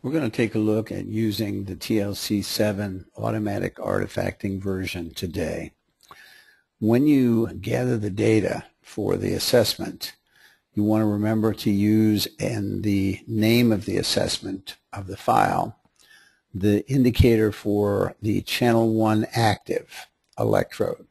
We're going to take a look at using the TLC7 automatic artifacting version today. When you gather the data for the assessment, you want to remember to use in the name of the assessment of the file the indicator for the channel 1 active electrode.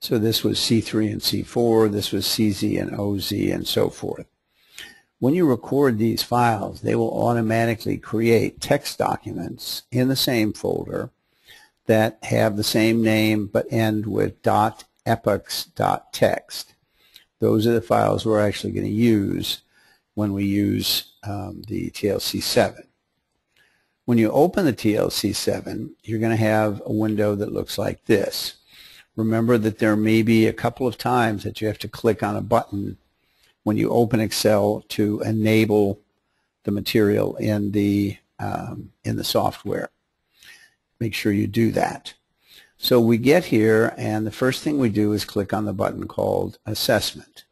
So this was C3 and C4, this was CZ and OZ and so forth. When you record these files, they will automatically create text documents in the same folder that have the same name but end with .epochs.txt. Those are the files we're actually going to use when we use um, the TLC7. When you open the TLC7, you're going to have a window that looks like this. Remember that there may be a couple of times that you have to click on a button when you open Excel to enable the material in the um, in the software. Make sure you do that. So we get here and the first thing we do is click on the button called assessment.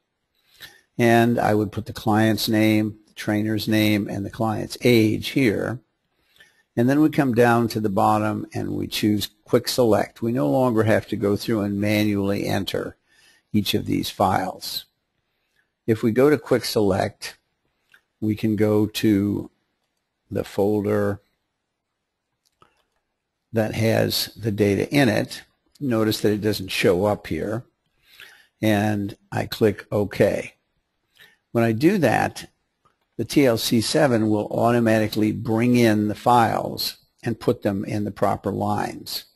And I would put the client's name, the trainer's name, and the client's age here. And then we come down to the bottom and we choose quick select. We no longer have to go through and manually enter each of these files. If we go to quick select, we can go to the folder that has the data in it. Notice that it doesn't show up here. And I click OK. When I do that, the TLC7 will automatically bring in the files and put them in the proper lines.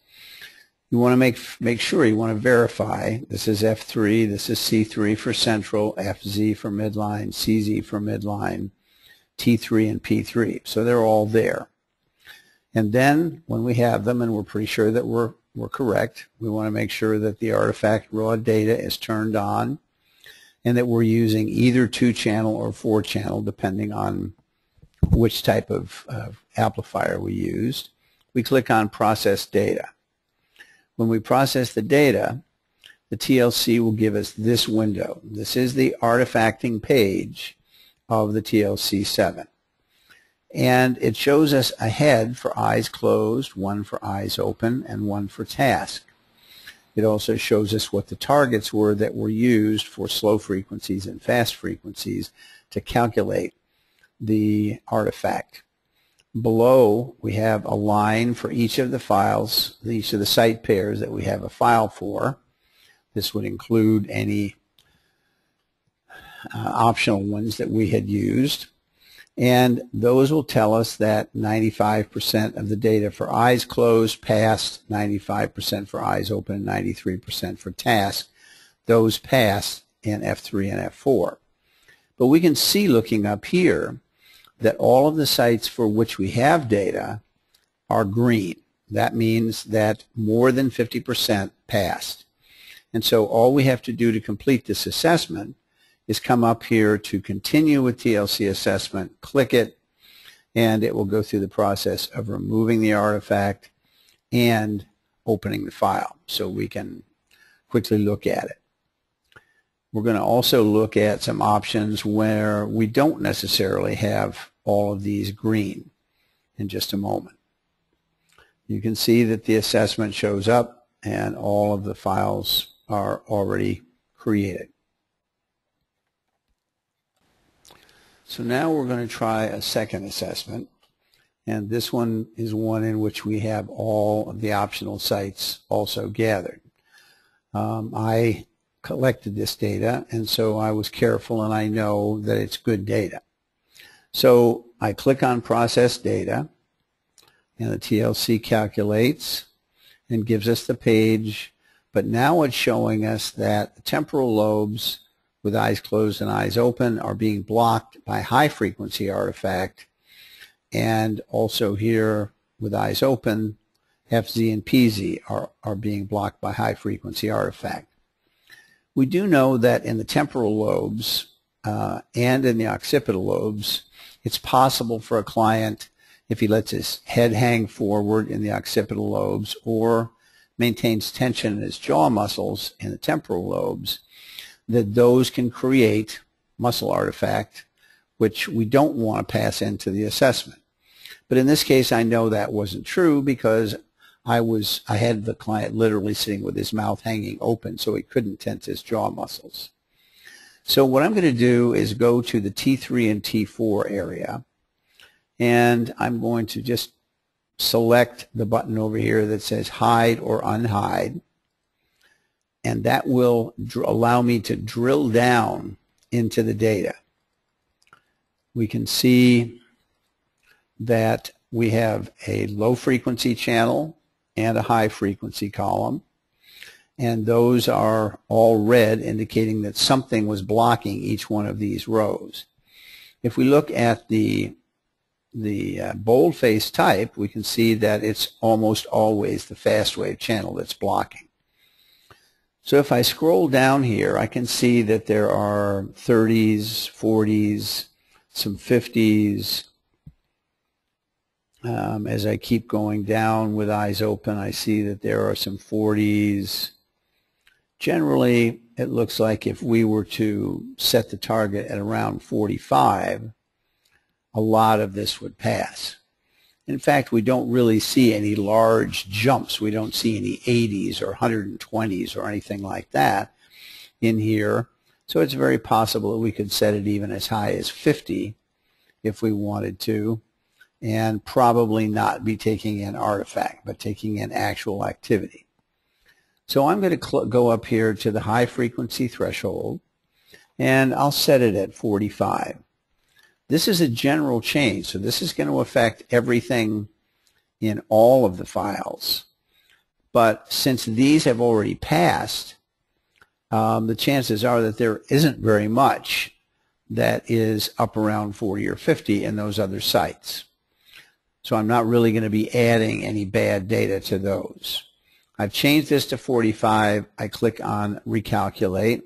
You want to make make sure you want to verify. This is F3, this is C3 for central, FZ for midline, CZ for midline, T3 and P3. So they're all there. And then when we have them and we're pretty sure that we're, we're correct, we want to make sure that the artifact raw data is turned on and that we're using either two channel or four channel depending on which type of uh, amplifier we used. We click on process data. When we process the data, the TLC will give us this window. This is the artifacting page of the TLC7. And it shows us a head for eyes closed, one for eyes open, and one for task. It also shows us what the targets were that were used for slow frequencies and fast frequencies to calculate the artifact. Below, we have a line for each of the files, each of the site pairs that we have a file for. This would include any uh, optional ones that we had used. And those will tell us that 95% of the data for eyes closed passed, 95% for eyes open, 93% for task. Those passed in F3 and F4. But we can see looking up here that all of the sites for which we have data are green. That means that more than 50% passed. And so all we have to do to complete this assessment is come up here to continue with TLC assessment, click it, and it will go through the process of removing the artifact and opening the file so we can quickly look at it. We're going to also look at some options where we don't necessarily have all of these green in just a moment. You can see that the assessment shows up and all of the files are already created. So now we're going to try a second assessment. And this one is one in which we have all of the optional sites also gathered. Um, I collected this data, and so I was careful, and I know that it's good data. So I click on Process Data, and the TLC calculates and gives us the page, but now it's showing us that the temporal lobes with eyes closed and eyes open are being blocked by high frequency artifact, and also here with eyes open, FZ and PZ are, are being blocked by high frequency artifact. We do know that in the temporal lobes uh, and in the occipital lobes, it's possible for a client, if he lets his head hang forward in the occipital lobes or maintains tension in his jaw muscles in the temporal lobes, that those can create muscle artifact, which we don't want to pass into the assessment. But in this case, I know that wasn't true because I was I had the client literally sitting with his mouth hanging open so he couldn't tense his jaw muscles. So what I'm going to do is go to the T3 and T4 area and I'm going to just select the button over here that says hide or unhide and that will allow me to drill down into the data. We can see that we have a low frequency channel and a high frequency column. And those are all red, indicating that something was blocking each one of these rows. If we look at the, the uh, boldface type, we can see that it's almost always the fast wave channel that's blocking. So if I scroll down here, I can see that there are 30s, 40s, some 50s, um, as I keep going down with eyes open, I see that there are some 40s. Generally, it looks like if we were to set the target at around 45, a lot of this would pass. In fact, we don't really see any large jumps. We don't see any 80s or 120s or anything like that in here. So it's very possible that we could set it even as high as 50 if we wanted to and probably not be taking in artifact, but taking in actual activity. So I'm going to go up here to the high frequency threshold, and I'll set it at 45. This is a general change, so this is going to affect everything in all of the files. But since these have already passed, um, the chances are that there isn't very much that is up around 40 or 50 in those other sites. So I'm not really going to be adding any bad data to those. I've changed this to 45. I click on recalculate.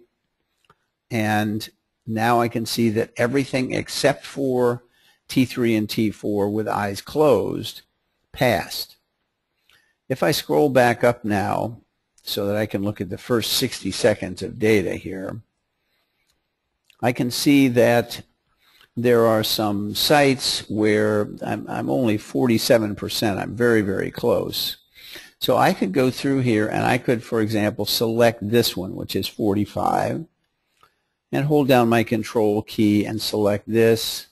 And now I can see that everything except for T3 and T4 with eyes closed passed. If I scroll back up now so that I can look at the first 60 seconds of data here, I can see that there are some sites where I'm, I'm only 47%. I'm very, very close. So I could go through here and I could, for example, select this one, which is 45, and hold down my control key and select this,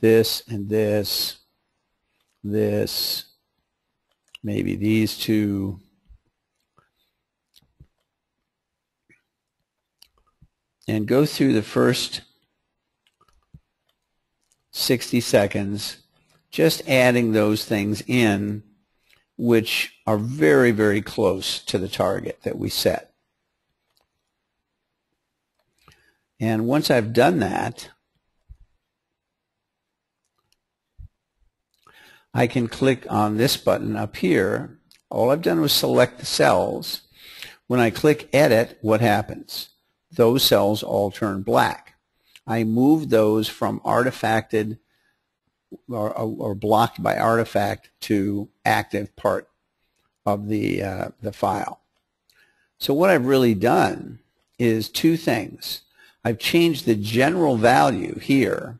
this, and this, this, maybe these two, and go through the first 60 seconds, just adding those things in which are very, very close to the target that we set. And once I've done that, I can click on this button up here. All I've done was select the cells. When I click Edit, what happens? Those cells all turn black. I moved those from artifacted or, or, blocked by artifact to active part of the, uh, the file. So what I've really done is two things. I've changed the general value here,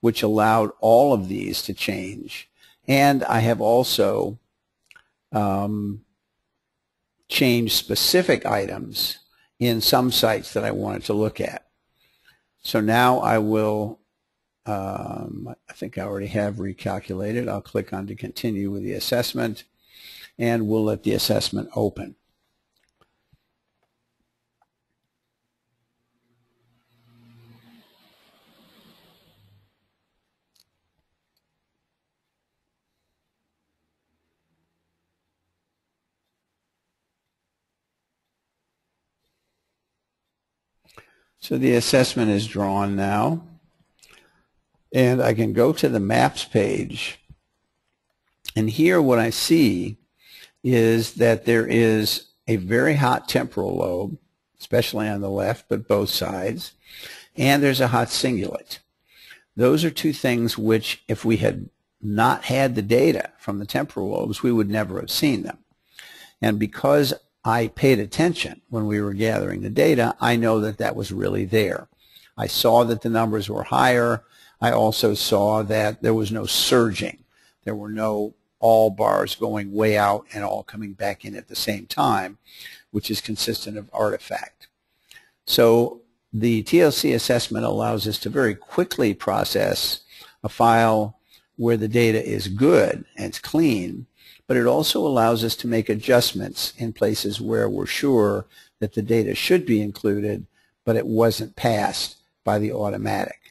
which allowed all of these to change. And I have also um, changed specific items in some sites that I wanted to look at. So now I will, um, I think I already have recalculated. I'll click on to continue with the assessment and we'll let the assessment open. So the assessment is drawn now. And I can go to the maps page. And here what I see is that there is a very hot temporal lobe, especially on the left, but both sides. And there's a hot cingulate. Those are two things which, if we had not had the data from the temporal lobes, we would never have seen them. And because I paid attention when we were gathering the data, I know that that was really there. I saw that the numbers were higher. I also saw that there was no surging. There were no all bars going way out and all coming back in at the same time, which is consistent of artifact. So the TLC assessment allows us to very quickly process a file where the data is good and it's clean, but it also allows us to make adjustments in places where we're sure that the data should be included, but it wasn't passed by the automatic.